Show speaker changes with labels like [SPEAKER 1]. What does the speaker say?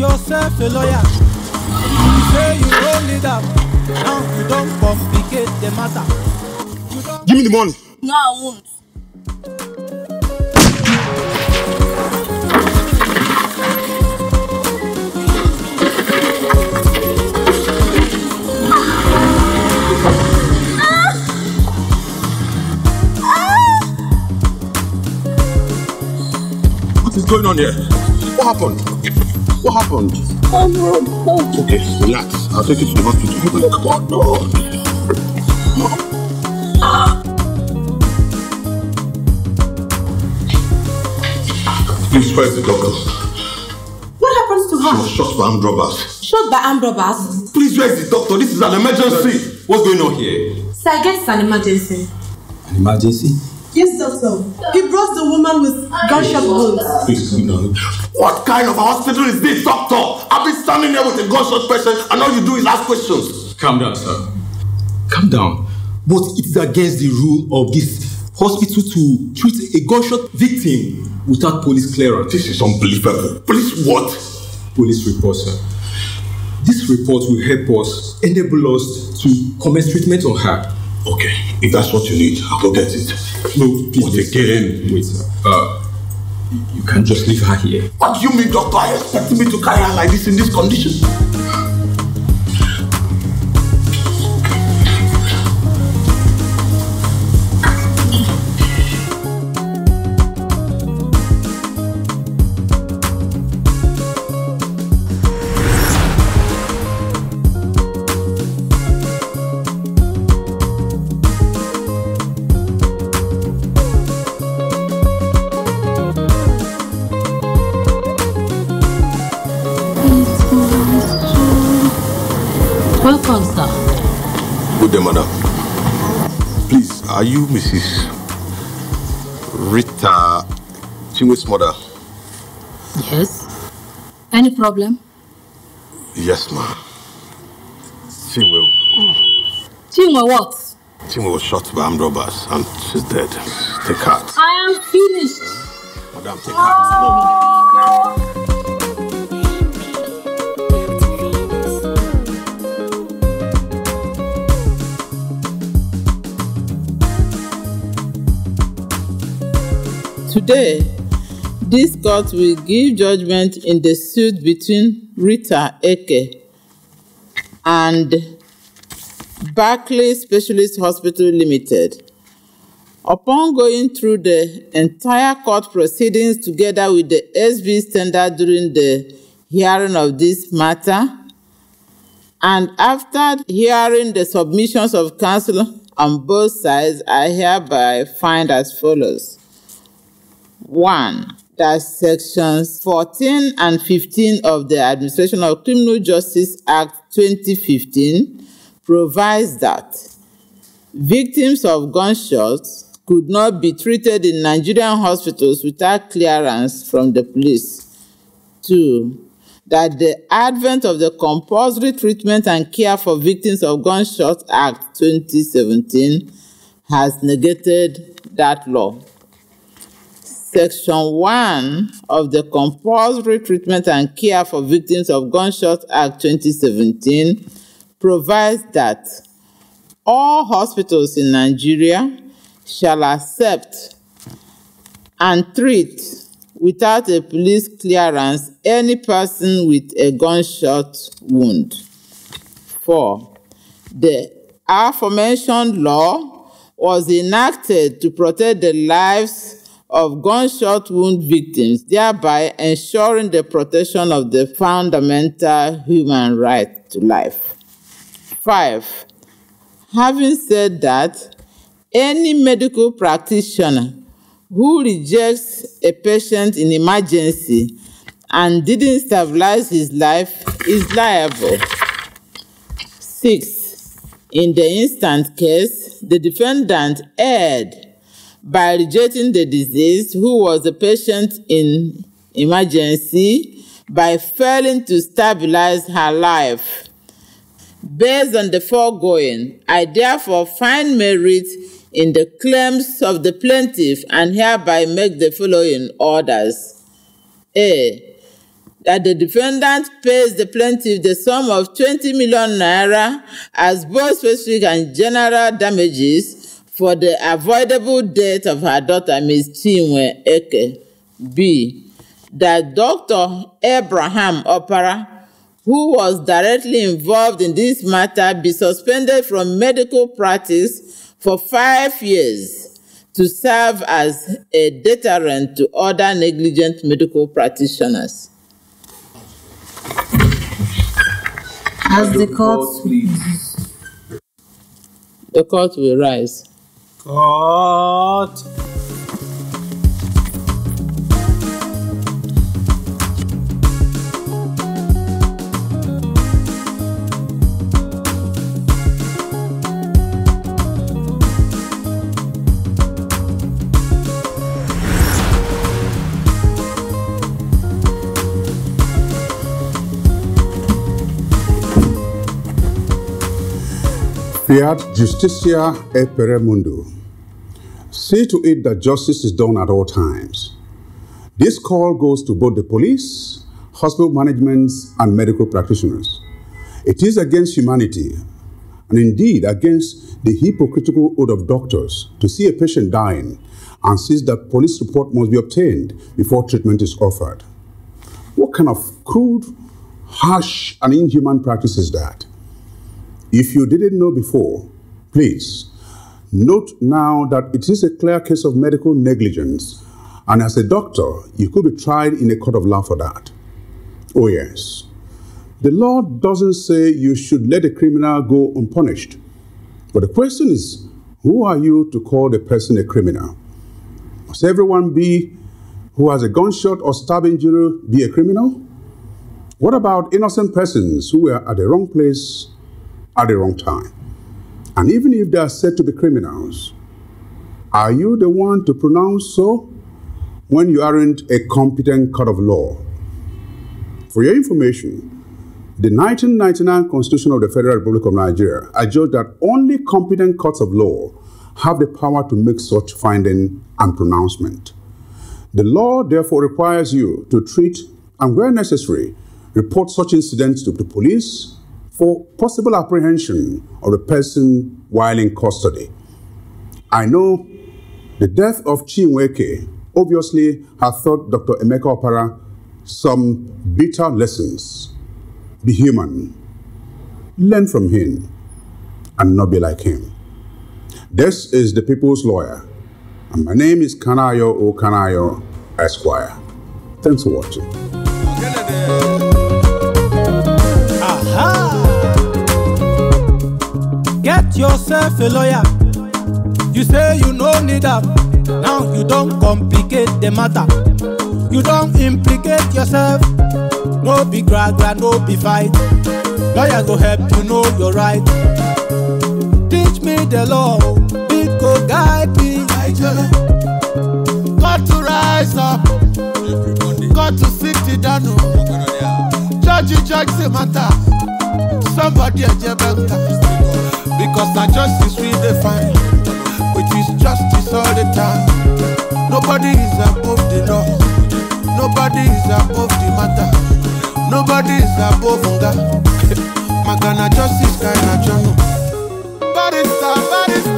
[SPEAKER 1] yourself a lawyer. You say you don't need am. Now you don't complicate the matter.
[SPEAKER 2] Give me the money.
[SPEAKER 3] No, I won't.
[SPEAKER 2] What is going on here? What happened? What happened? Okay, relax. I'll take you to the hospital. Come on, no. Please, where's the doctor?
[SPEAKER 4] What happens to
[SPEAKER 2] She
[SPEAKER 4] her?
[SPEAKER 2] was shot by armed robbers.
[SPEAKER 4] Shot by armed robbers.
[SPEAKER 2] Please, where's the doctor? This is an emergency. What's going on here?
[SPEAKER 4] Sir, I guess it's an emergency.
[SPEAKER 5] An emergency?
[SPEAKER 4] Yes, doctor. He brought the woman with gunshot wounds.
[SPEAKER 2] What kind of a hospital is this, doctor? I've been standing there with a gunshot patient and all you do is ask questions.
[SPEAKER 5] Calm down, sir. Calm down. But it is against the rule of this hospital to treat a gunshot victim without police clearance.
[SPEAKER 2] This is unbelievable. Police what?
[SPEAKER 5] Police report, sir. This report will help us enable us to commence treatment on her.
[SPEAKER 2] Okay, if that's what you need, I'll go get it.
[SPEAKER 5] No, please.
[SPEAKER 2] What
[SPEAKER 5] wait.
[SPEAKER 2] again?
[SPEAKER 5] Wait, sir. Uh, you can't just leave her here.
[SPEAKER 2] What do you mean, doctor? Are you expecting me to carry her like this in this condition?
[SPEAKER 6] Welcome, sir.
[SPEAKER 2] Good day, madam. Please, are you Mrs. Rita Chinwe's mother?
[SPEAKER 6] Yes. Any problem?
[SPEAKER 2] Yes, ma'am. Chinwe,
[SPEAKER 6] Chinwe, what?
[SPEAKER 2] Chinwe was shot by armed robbers and she's dead. Take heart.
[SPEAKER 6] I am finished.
[SPEAKER 2] Madam, take heart. Oh.
[SPEAKER 7] Today, this court will give judgment in the suit between Rita Eke and Barclay Specialist Hospital Limited. Upon going through the entire court proceedings together with the SB standard during the hearing of this matter, and after hearing the submissions of counsel on both sides, I hereby find as follows. One, that sections 14 and 15 of the Administration of Criminal Justice Act 2015 provides that victims of gunshots could not be treated in Nigerian hospitals without clearance from the police. Two, that the advent of the Compulsory Treatment and Care for Victims of Gunshot Act 2017 has negated that law. Section 1 of the Compulsory Treatment and Care for Victims of Gunshot Act 2017 provides that all hospitals in Nigeria shall accept and treat without a police clearance any person with a gunshot wound. 4. The aforementioned law was enacted to protect the lives of gunshot wound victims, thereby ensuring the protection of the fundamental human right to life. 5. Having said that, any medical practitioner who rejects a patient in emergency and didn't stabilize his life is liable. Six, In the instant case, the defendant erred by rejecting the deceased, who was a patient in emergency, by failing to stabilize her life. Based on the foregoing, I therefore find merit in the claims of the plaintiff and hereby make the following orders. A. That the defendant pays the plaintiff the sum of 20 million naira as both specific and general damages for the avoidable death of her daughter, Ms. Chinwe Eke. B. That Dr. Abraham Opara, who was directly involved in this matter, be suspended from medical practice for five years to serve as a deterrent to other negligent medical practitioners.
[SPEAKER 3] As the court please.
[SPEAKER 7] The court will rise.
[SPEAKER 1] Court.
[SPEAKER 8] Fiat Justitia e pere mundo. See to it that justice is done at all times. This call goes to both the police, hospital managements, and medical practitioners. It is against humanity, and indeed against the Hippocratic oath of doctors to see a patient dying and insist that police report must be obtained before treatment is offered. What kind of crude, harsh, and inhuman practice is that? If you didn't know before, please note now that it is a clear case of medical negligence, and as a doctor, you could be tried in a court of law for that. Oh, yes. The law doesn't say you should let a criminal go unpunished. But the question is who are you to call the person a criminal? Must everyone be who has a gunshot or stab injury be a criminal? What about innocent persons who were at the wrong place at the wrong time. And even if they are said to be criminals, are you the one to pronounce so when you aren't a competent court of law? For your information, the 1999 Constitution of the Federal Republic of Nigeria adjudged that only competent courts of law have the power to make such finding and pronouncement. The law therefore requires you to treat and, where necessary, report such incidents to the police, for possible apprehension of the person while in custody. I know the death of Chinwe Eke obviously has taught Dr. Emeka Opara some bitter lessons. Be human, learn from him, and not be like him. This is the people's lawyer, and my name is Kanayo O Kanayo Esquire. Thanks for watching.
[SPEAKER 1] Get yourself a lawyer. You say you no need am. Now you don't complicate the matter. You don't implicate yourself. No be gra gra, no be fight. Lawyer go help you know your right. Teach me the law, it go guide me.
[SPEAKER 9] Got to rise up, got to sit it down. Judge, judge the matter. Somebody a jebenta. Cause na justice we define Which is justice all the time. Nobody is above the law. Nobody is above the matter. Nobody is above nga Magana justice guy, na journal. Barista, barista